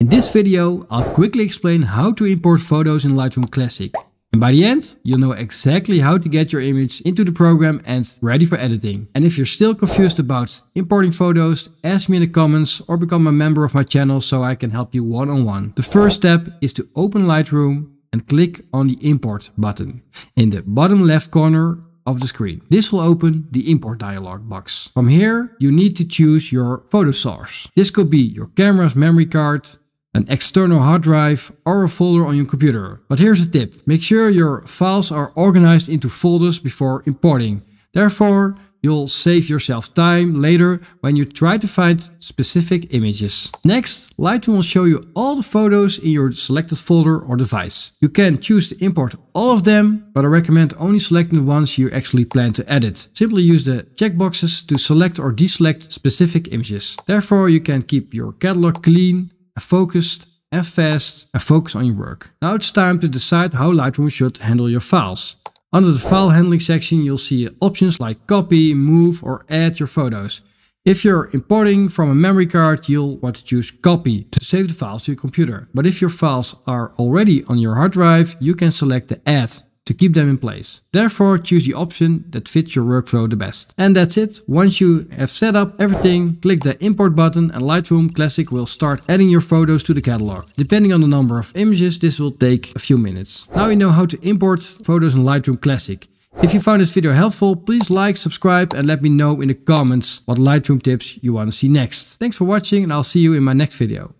In this video, I'll quickly explain how to import photos in Lightroom Classic. And by the end, you'll know exactly how to get your image into the program and ready for editing. And if you're still confused about importing photos, ask me in the comments or become a member of my channel so I can help you one-on-one. -on -one. The first step is to open Lightroom and click on the import button in the bottom left corner of the screen. This will open the import dialog box. From here, you need to choose your photo source. This could be your camera's memory card, an external hard drive or a folder on your computer. But here's a tip. Make sure your files are organized into folders before importing. Therefore, You'll save yourself time later when you try to find specific images. Next, Lightroom will show you all the photos in your selected folder or device. You can choose to import all of them, but I recommend only selecting the ones you actually plan to edit. Simply use the checkboxes to select or deselect specific images. Therefore, you can keep your catalog clean and focused and fast and focus on your work. Now it's time to decide how Lightroom should handle your files. Under the file handling section, you'll see options like copy, move or add your photos. If you're importing from a memory card, you'll want to choose copy to save the files to your computer. But if your files are already on your hard drive, you can select the add to keep them in place. Therefore, choose the option that fits your workflow the best. And that's it. Once you have set up everything, click the import button and Lightroom Classic will start adding your photos to the catalog. Depending on the number of images, this will take a few minutes. Now you know how to import photos in Lightroom Classic. If you found this video helpful, please like, subscribe and let me know in the comments what Lightroom tips you want to see next. Thanks for watching and I'll see you in my next video.